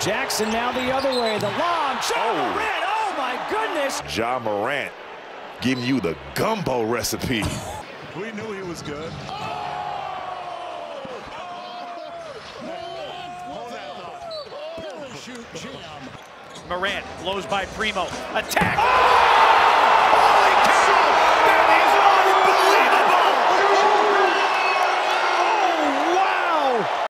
Jackson now the other way. The long shot. Oh. Morant. Oh, my goodness. Ja Morant giving you the gumbo recipe. We knew he was good. Morant blows by Primo. Attack.